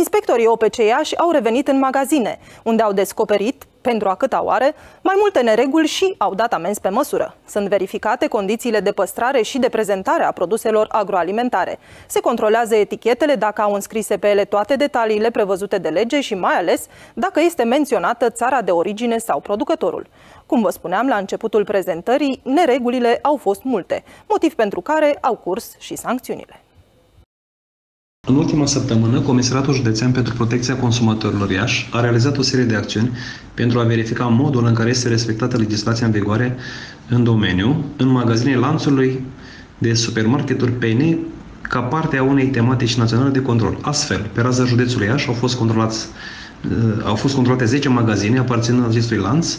Inspectorii OPC Iași au revenit în magazine, unde au descoperit, pentru a câta oară, mai multe nereguli și au dat amenzi pe măsură. Sunt verificate condițiile de păstrare și de prezentare a produselor agroalimentare. Se controlează etichetele dacă au înscrise pe ele toate detaliile prevăzute de lege și mai ales dacă este menționată țara de origine sau producătorul. Cum vă spuneam la începutul prezentării, neregulile au fost multe, motiv pentru care au curs și sancțiunile. În ultima săptămână, Comisariatul Județean pentru Protecția Consumatorilor Iași a realizat o serie de acțiuni pentru a verifica modul în care este respectată legislația în vigoare în domeniu, în magazinele lanțului de supermarketuri PN, ca parte a unei tematici naționale de control. Astfel, pe raza județului Iași au fost controlați uh, au fost controlate 10 magazine aparținând acestui lanț,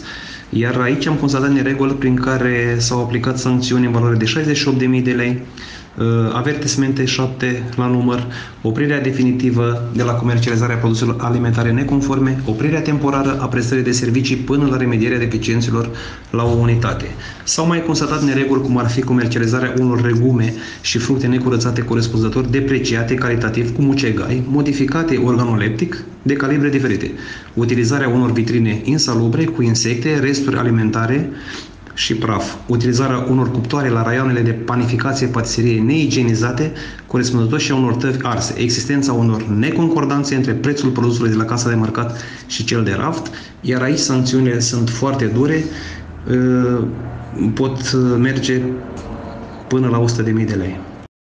iar aici am constatat nereguli prin care s-au aplicat sancțiuni în valoare de 68.000 de lei, Uh, avertismente 7 la număr, oprirea definitivă de la comercializarea produselor alimentare neconforme, oprirea temporară a prestării de servicii până la remedierea deficienților la o unitate. S-au mai constatat nereguli cum ar fi comercializarea unor regume și fructe necurățate corespunzător depreciate calitativ cu mucegai, modificate organoleptic de calibre diferite, utilizarea unor vitrine insalubre cu insecte, resturi alimentare și praf. Utilizarea unor cuptoare la raioanele de panificație patiserie neigienizate, corespunzător și a unor tăvi arse. Existența unor neconcordanțe între prețul produsului de la casa de marcat și cel de raft, iar aici sancțiunile sunt foarte dure, ă, pot merge până la 100.000 de lei.